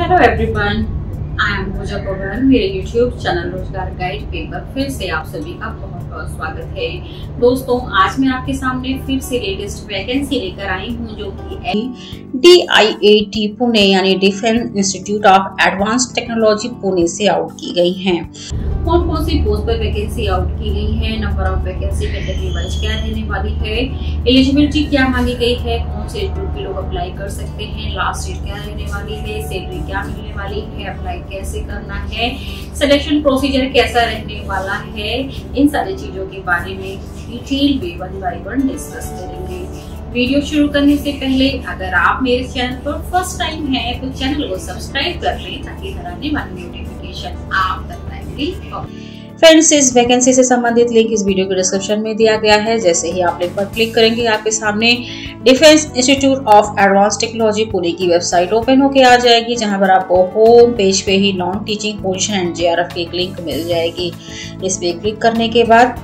Hello everyone, I am Pooja मेरे YouTube channel रोज़गार guide पे पर फिर से आप सभी का बहुत बहुत स्वागत है। दोस्तों, आज मैं आपके सामने फिर से लेटेस्ट वैकेंसी लेकर आई हूँ जो कि D I A T Pune, यानी defence institute of advance technology Pune से आउट की गई है। कौन कौन सी पोस्ट पर वैकेंसी आउट की गई है number of vacancy category wise क्या रहने वाली है एलिजिबिलिटी क्या मांगी गई है, कौन से ग्रुप के लोग अप्लाई कर सकते हैं लास्ट डेट क्या रहने वाली है सैलरी क्या मिलने वाली है अप्लाई कैसे करना है सिलेक्शन प्रोसीजर कैसा रहने वाला है, इन सारी चीज़ों के बारे में डिटेल में वन बाई वन डिस्कस करेंगे। वीडियो शुरू करने से पहले अगर आप मेरे चैनल पर फ़र्स्ट टाइम है तो चैनल को सब्सक्राइब कर लें ताकि हर आने वाली नोटिफिकेशन आप तक टाइमली फ्रेंड्स इस वैकेंसी से संबंधित लिंक इस वीडियो के डिस्क्रिप्शन में दिया गया है। जैसे ही आप लिंक पर क्लिक करेंगे, आपके सामने defence institute of advance technology Pune की वेबसाइट ओपन होकर आ जाएगी, जहाँ पर आपको होम पेज पे ही non teaching position and J की एक लिंक मिल जाएगी। इस पर क्लिक करने के बाद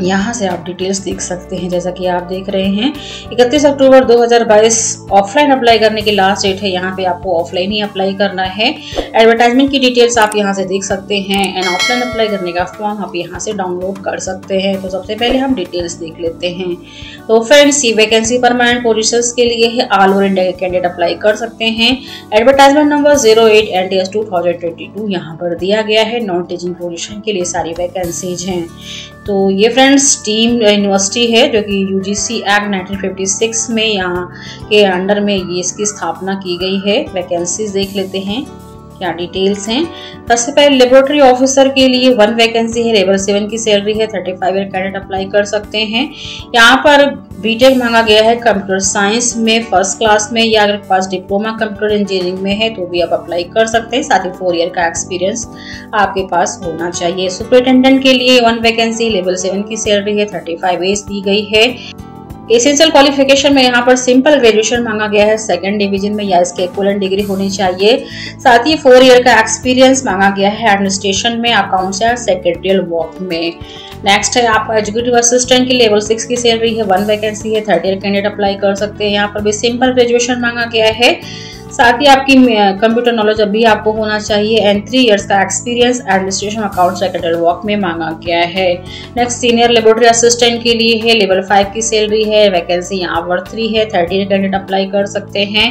यहाँ से आप डिटेल्स देख सकते हैं, जैसा कि आप देख रहे हैं। 31 अक्टूबर 2022 ऑफलाइन अप्लाई करने की लास्ट डेट है। यहाँ पे आपको ऑफलाइन ही अप्लाई करना है। एडवर्टाइजमेंट की डिटेल्स आप यहाँ से देख सकते हैं एंड ऑफलाइन अप्लाई करने का फॉर्म आप यहाँ से डाउनलोड कर सकते हैं। तो सबसे पहले हम डिटेल्स देख लेते हैं। तो फ्रेंड्स ये वैकेंसी परमानेंट पोजिशन के लिए है। ऑल ओवर इंडिया के कैंडिडेट अप्लाई कर सकते हैं। Advertisement number zero eight N पर दिया गया है। नॉन टीचिंग पोजिशन के लिए सारी वैकेंसीज हैं। तो ये फ्रेंड्स टीम यूनिवर्सिटी है जो कि यूजीसी एक्ट 1956 में यहाँ के अंडर में ये इसकी स्थापना की गई है। वैकेंसीज देख लेते हैं, क्या डिटेल्स हैं। सबसे पहले लेबोरेटरी ऑफिसर के लिए वन वैकेंसी है लेवल सेवन की सैलरी है थर्टी फाइव कैडेट अप्लाई कर सकते हैं। यहाँ पर बीटेक मांगा गया है कंप्यूटर साइंस में फ़र्स्ट क्लास में, या अगर पास डिप्लोमा कंप्यूटर इंजीनियरिंग में है तो भी आप अप्लाई कर सकते हैं। साथ ही फोर ईयर का एक्सपीरियंस आपके पास होना चाहिए। सुपरिटेंडेंट के लिए वन वैकेंसी लेवल सेवन की सैलरी है थर्टी फाइव एज दी गई है। एसेंशियल क्वालिफिकेशन में यहाँ पर सिंपल ग्रेजुएशन मांगा गया है। सेकंड डिवीज़न में या इसके इक्वलन डिग्री होनी चाहिए। साथ ही फोर ईयर का एक्सपीरियंस मांगा गया है एडमिनिस्ट्रेशन में अकाउंट्स या सेक्रेटरियल वर्क में। नेक्स्ट है आपका एजुकेटिव असिस्टेंट की लेवल सिक्स की सैलरी है वन वैकेंसी है थर्ड ईयर कैंडिडेट अप्लाई कर सकते हैं। यहाँ पर भी सिंपल ग्रेजुएशन मांगा गया है। साथ ही आपकी कंप्यूटर नॉलेज अभी आपको होना चाहिए एंड थ्री इयर्स का experience administration account secretary work में मांगा गया है। नेक्स्ट सीनियर लेबोरेटरी असिस्टेंट के लिए है लेवल फाइव की सैलरी है वैकेंसी यहाँ पर थ्री है थर्टीन कैंडिडेट अप्लाई कर सकते हैं।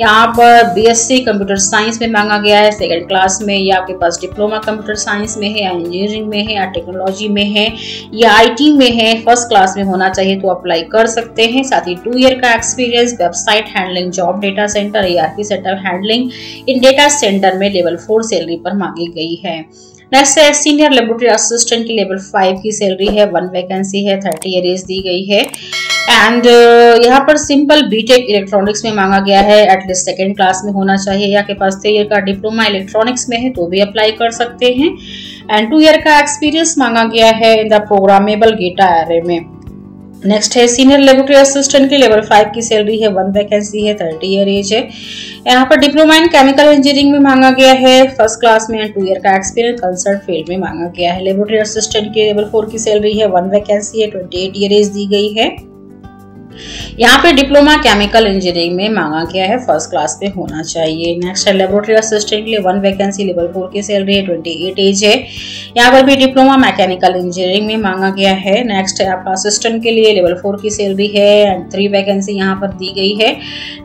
यहाँ पर बी कंप्यूटर साइंस में मांगा गया है सेकेंड क्लास में, या आपके पास डिप्लोमा कंप्यूटर साइंस में है, या इंजीनियरिंग में है, या टेक्नोलॉजी में है, या आईटी में है फ़र्स्ट क्लास में होना चाहिए तो अप्लाई कर सकते हैं। साथ ही टू ईयर का experience website handling job data centre ए की setup handling in data centre में लेवल फोर सैलरी पर मांगी गई है। नेक्स्ट है सीनियर लेबोरेटरी असिस्टेंट की लेवल फाइव की सैलरी है वन वैकेंसी है थर्टी ईयर दी गई है। एंड uh, यहाँ पर सिंपल बीटेक इलेक्ट्रॉनिक्स में मांगा गया है एटलीस्ट सेकेंड क्लास में होना चाहिए। या के पास थ्री ईयर का डिप्लोमा इलेक्ट्रॉनिक्स में है तो भी अप्लाई कर सकते हैं। एंड टू ईयर का एक्सपीरियंस मांगा गया है in the programmable gate array में। नेक्स्ट है सीनियर लेबोरेटरी असिस्टेंट की लेवल फाइव की सैलरी है वन वैकेंसी है थर्टी ईयर एज है। यहाँ पर डिप्लोमा इन केमिकल इंजीनियरिंग में मांगा गया है फ़र्स्ट क्लास में टू ईयर का एक्सपीरियंस कंसर्ट फ़ील्ड में मांगा गया है। लेबोरेटरी असिस्टेंट की लेवल फोर की सैलरी है वन वैकेंसी है ट्वेंटी एट ईयर एज दी गई है। यहाँ पे डिप्लोमा केमिकल इंजीनियरिंग में मांगा गया है। फ़र्स्ट क्लास पे होना चाहिए। नेक्स्ट है लेबोरेटरी असिस्टेंट के लिए वन वैकेंसी लेवल फोर की सैलरी है ट्वेंटी एट एज है। यहाँ पर भी डिप्लोमा मैकेनिकल इंजीनियरिंग में मांगा गया है। नेक्स्ट है, आपका असिस्टेंट के लिए लेवल फोर की सैलरी है एंड थ्री वैकेंसी यहाँ पर दी गई है।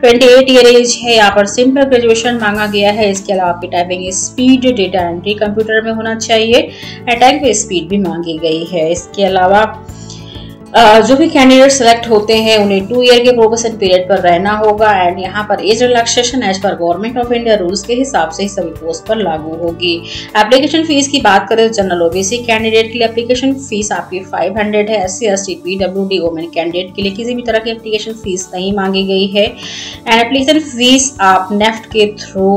ट्वेंटी एट ईयर एज है। यहाँ पर सिंपल ग्रेजुएशन मांगा गया है। इसके अलावा आपकी typing speed data entry computer में होना चाहिए। एंड टाइप स्पीड भी मांगी गई है। इसके अलावा जो भी कैंडिडेट सेलेक्ट होते हैं, उन्हें टू ईयर के प्रोबेशन पीरियड पर रहना होगा एंड यहाँ पर एज रिलैक्सेशन एज पर गवर्नमेंट ऑफ़ इंडिया रूल्स के हिसाब से ही सभी पोस्ट पर लागू होगी। एप्लीकेशन फ़ीस की बात करें तो जनरल ओबीसी कैंडिडेट के लिए एप्लीकेशन फ़ीस आपकी 500 है S C S T P W D women candidate के लिए किसी भी तरह की एप्लीकेशन फ़ीस नहीं मांगी गई है। एंड एप्लीकेशन फ़ीस आप नेफ्ट के थ्रू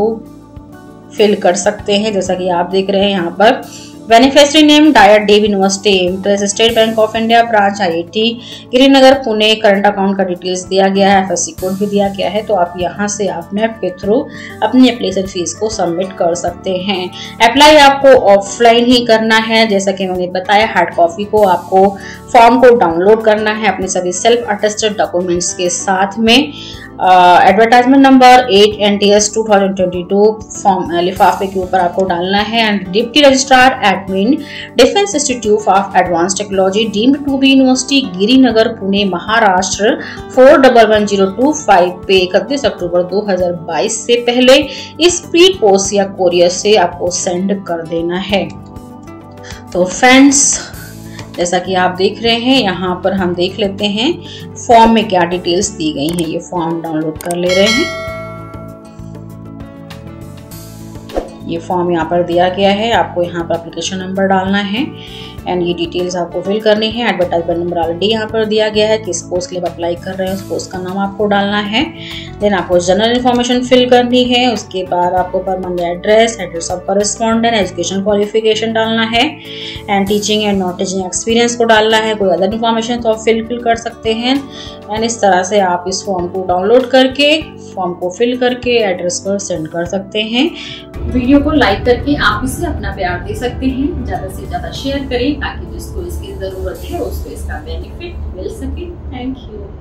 फिल कर सकते हैं, जैसा कि आप देख रहे हैं यहाँ पर। बेनिफिशियरी नेम डायर डेव university empress State Bank of India branch IIT Girinagar Pune current account का डिटेल्स दिया गया है एफएससी कोड भी दिया गया है तो आप यहाँ से आप नेट के थ्रू अपनी एप्लीकेशन फ़ीस को सबमिट कर सकते हैं। अप्लाई आपको ऑफलाइन ही करना है, जैसा कि मैंने बताया हार्ड कॉपी को आपको फॉर्म को डाउनलोड करना है, अपने सभी सेल्फ अटेस्टेड डॉक्यूमेंट्स के साथ में। Advertisement number eight N T S two thousand twenty two form लिफाफे के ऊपर आपको डालना है and deputy registrar admin defence institute of advance technology deemed to be university Girinagar Pune Maharashtra four double one zero two five पे इकतीस अक्टूबर दो हज़ार बाईस से पहले इस स्पीड पोस्ट या कोरियर से आपको सेंड कर देना है। तो फ्रेंड्स जैसा कि आप देख रहे हैं, यहाँ पर हम देख लेते हैं फॉर्म में क्या डिटेल्स दी गई हैं। ये फॉर्म डाउनलोड कर ले रहे हैं। ये फॉर्म यहाँ पर दिया गया है। आपको यहाँ पर एप्लीकेशन नंबर डालना है। एंड ये डिटेल्स आपको फिल करनी है. एडवर्टाइजमेंट नंबर ऑलरेडी यहाँ पर दिया गया है किस पोस्ट के लिए अप्लाई कर रहे हैं. उस पोस्ट का नाम आपको डालना है. देन आपको जनरल इन्फॉर्मेशन फिल करनी है. उसके बाद आपको permanent address address of correspondent education qualification डालना है. And teaching and non teaching experience को डालना है. कोई अदर इन्फॉर्मेशन तो आप फिल फिल कर सकते हैं. एंड इस तरह से आप इस फॉर्म को डाउनलोड करके फॉर्म को फिल करके एड्रेस पर सेंड कर सकते हैं। वीडियो को लाइक करके आप इसे अपना प्यार दे सकते हैं। ज़्यादा से ज़्यादा शेयर करें ताकि जिसको इसकी ज़रूरत है, उसको इसका बेनिफिट मिल सके। Thank you